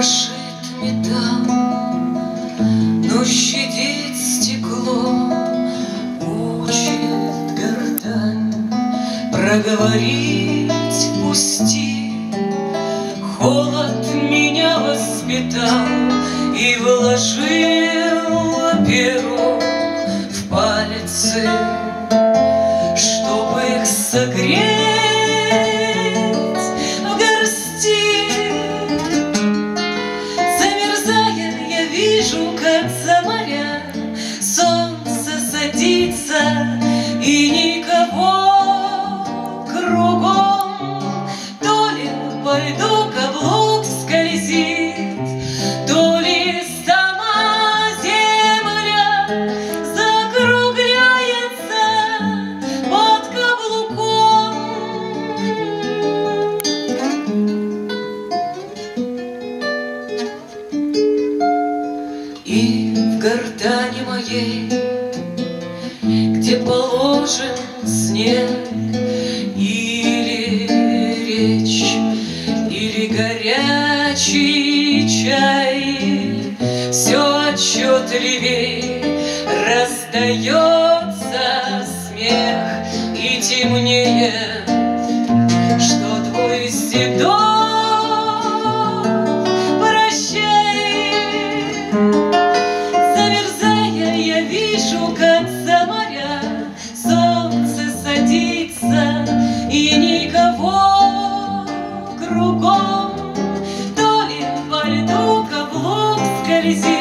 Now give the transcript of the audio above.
Крошит металл, но щадит стекло, Учит гортань проговорить пусти. Холод меня воспитал и вложил перо в пальцы, чтобы их согреть. И никого кругом. То ли пойду каблук скользит, то ли сама земля закругляется под каблуком. И в гортани моей, где положен снег, Или речь, или горячий чай, Все отчетливей раздается смех и темнее кругом, то ли по льду каблук скользит.